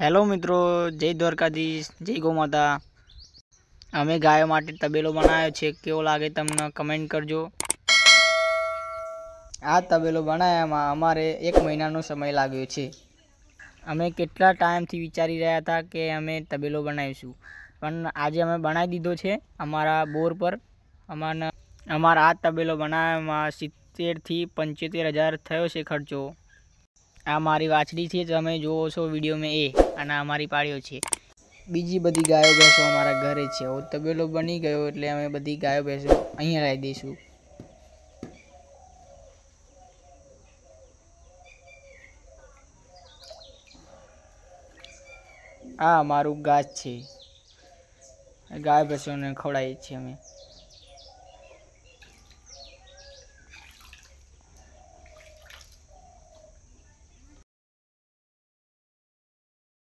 Hello મિત્રો, જય દ્વારકાધીશ, જય ગૌમાતા. અમે ગાયો માટે તબેલો બનાવ્યો છે, કેવો લાગે તમને કમેન્ટ કરજો. આ તબેલો બનાવવામાં અમારે એક મહિનાનો સમય લાગ્યો છે. અમે કેટલા ટાઈમથી વિચારી રહ્યા હતા કે અમે તબેલો બનાવીશું. પણ આજે અમે બનાવી દીધો છે અમારા બોર પર. અમારા અમારા આ તબેલો બનાવવામાં સિત્તેરથી પંચોતેર હજાર થયો છે ખર્ચો. આ મારી વાછડી છે, તમે જુઓ છો વિડીયોમાં એ, અને અમારી પાળીઓ છે. બીજી બધી ગાયો ભેંસો અમારા ઘરે છે. હવે તબેલો બની ગયો એટલે અમે બધી ગાયો ભેંસો અહીંયા લાવી દઈશું. આ અમારું ગાছ છે. ગાય ભેંસોને ખવડાવીએ છીએ અમે.